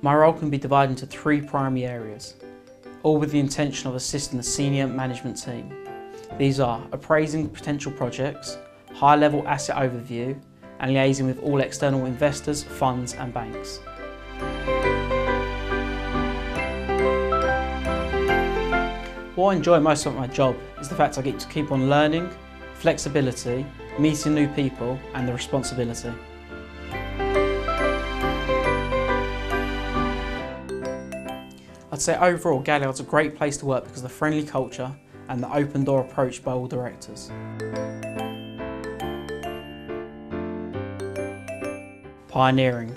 My role can be divided into three primary areas, all with the intention of assisting the senior management team. These are appraising potential projects, high-level asset overview, and liaising with all external investors, funds and banks. What I enjoy most about my job is the fact I get to keep on learning, flexibility, meeting new people and the responsibility. I'd say overall Galliard's a great place to work because of the friendly culture and the open door approach by all directors. Pioneering.